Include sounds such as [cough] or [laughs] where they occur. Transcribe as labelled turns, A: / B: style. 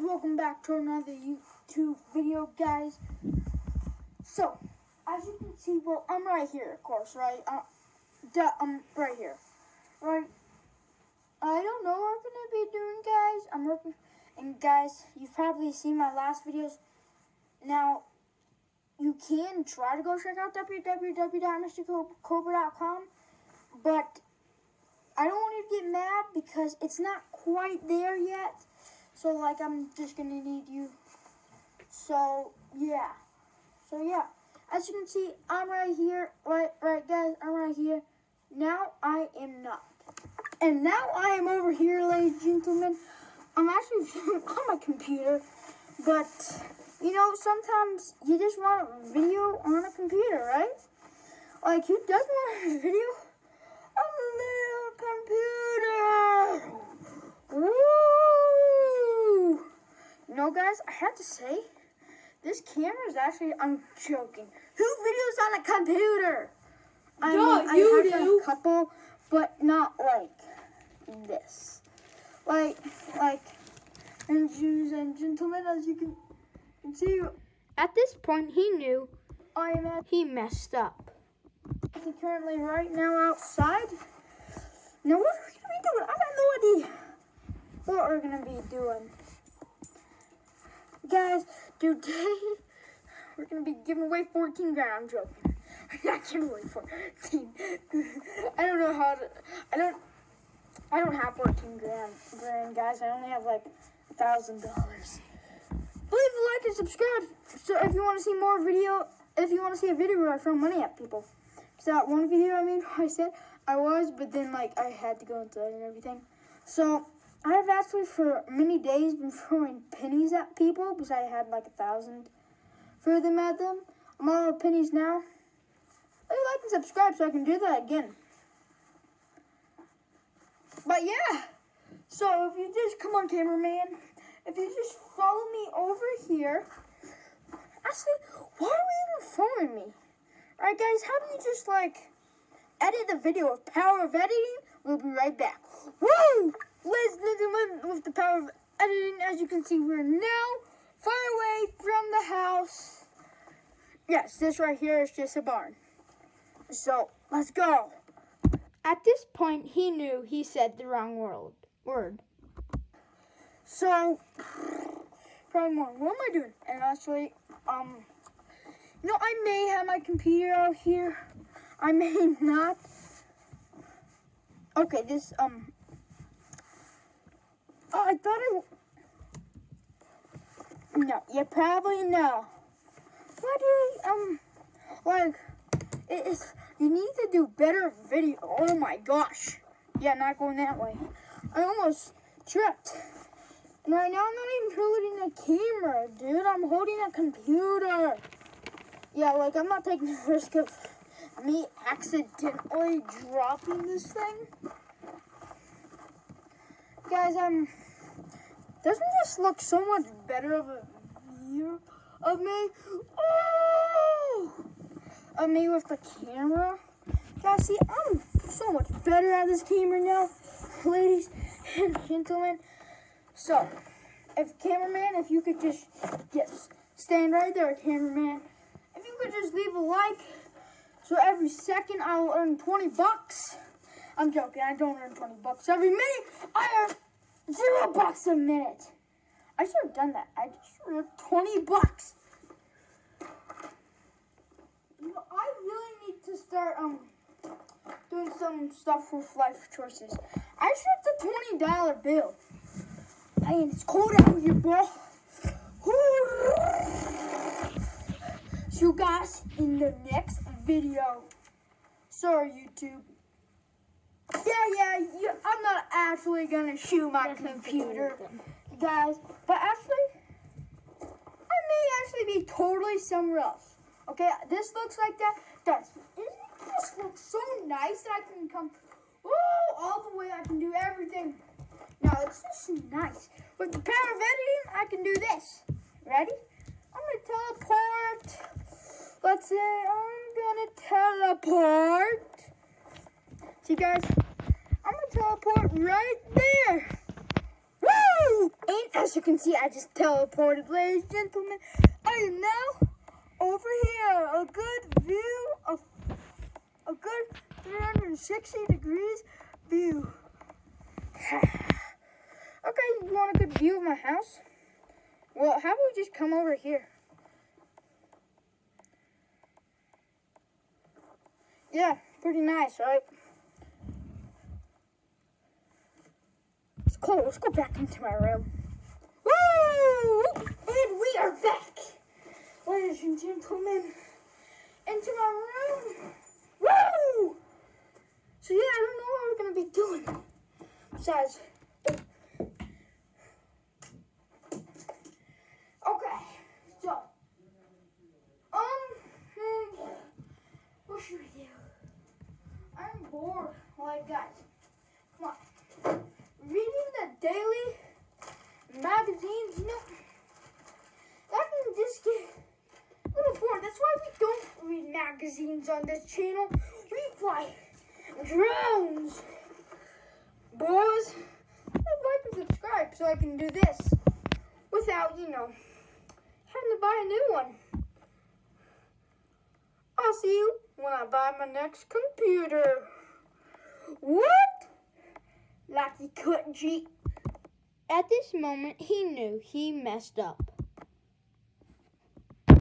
A: welcome back to another YouTube video, guys. So, as you can see, well, I'm right here, of course, right? Uh, duh, I'm right here, right? I don't know what I'm gonna be doing, guys. I'm working, and guys, you've probably seen my last videos. Now, you can try to go check out www.mrcobra.com, but I don't want you to get mad because it's not quite there yet. So like I'm just gonna need you. So yeah. So yeah. As you can see, I'm right here. Right, right guys, I'm right here. Now I am not. And now I am over here, ladies and gentlemen. I'm actually [laughs] on my computer. But you know, sometimes you just want a video on a computer, right? Like who doesn't want a video on a little computer? Woo! No, guys, I have to say, this camera is actually, I'm joking. Who videos on a computer? I
B: Duh,
A: mean, I
B: you
A: have
B: do.
A: a couple, but not like this. Like, like, and Jews and gentlemen, as you can, can see,
B: At this point, he knew
A: I am
B: he messed up.
A: currently right now outside. Now, what are we gonna be doing? I got no idea what we're gonna be doing. Guys, today [laughs] we're gonna be giving away 14 grand. I'm joking. Not giving away 14. [laughs] I don't know how to. I don't. I don't have 14 grand, grand, guys. I only have like a thousand dollars. Leave a like and subscribe. So if you want to see more video, if you want to see a video where I throw money at people. So that one video I made, [laughs] I said I was, but then like I had to go inside and everything. So I have actually for many days been throwing pennies at people because I had like a thousand throw them at them. I'm all out of pennies now. Please like and subscribe so I can do that again. But yeah. So if you just come on cameraman, if you just follow me over here. Actually, why are we even following me? Alright guys, how do you just like edit the video with power of editing? We'll be right back. Woo! And with the power of editing, as you can see, we're now far away from the house. Yes, this right here is just a barn. So, let's go.
B: At this point, he knew he said the wrong word. Word.
A: So, probably more. What am I doing? And actually, um, you know, I may have my computer out here. I may [laughs] not. Okay, this, um, oh, I thought it, no, you probably know. Why do you, um, like, it is, you need to do better video. Oh my gosh. Yeah, not going that way. I almost tripped. And right now I'm not even holding a camera, dude. I'm holding a computer. Yeah, like I'm not taking the risk of me accidentally dropping this thing. Guys, um, doesn't this look so much better of a view of me? Oh! Of me with the camera. Guys, see, I'm so much better at this camera now, [laughs] ladies and gentlemen. So, if cameraman, if you could just, yes, stand right there, cameraman. If you could just leave a like, so every second I will earn 20 bucks. I'm joking, I don't earn 20 bucks every minute. I earn zero bucks a minute. I should have done that. I just earned 20 bucks. I really need to start, um, doing some stuff with life choices. I should have the twenty dollar bill. Man, it's cold out here, bro. See you guys in the next video. Sorry, YouTube. Yeah, yeah, I'm not actually gonna shoot my computer, guys. But actually, I may actually be totally somewhere else. Okay, this looks like that. Isn't this look so nice that I can come woo, all the way? I can do everything. Now it's just nice. With the power of editing, I can do this. Ready? I'm gonna teleport. Let's say I'm gonna teleport. See guys, I'm gonna teleport right there. Woo! paint. As you can see, I just teleported, ladies and gentlemen. I am now over here. A good view of a good 360 degrees view. [sighs] okay, you want a good view of my house? Well, how about we just come over here? Yeah, pretty nice, right? It's cold. Let's go back into my room. Woo! And we are back, ladies and gentlemen, into my room. Woo! So yeah, I don't know what we're gonna be doing. Besides, okay. So, um, hmm, what should we do? I'm bored. Like guys, come on. Reading the daily magazines, you know, that can just get a little bored. That's why we don't read magazines on this channel. We fly drones. Boys, like and subscribe so I can do this without, you know, having to buy a new one. I'll see you when I buy my next computer. What? Like you couldn't.
B: At this moment, he knew he messed up.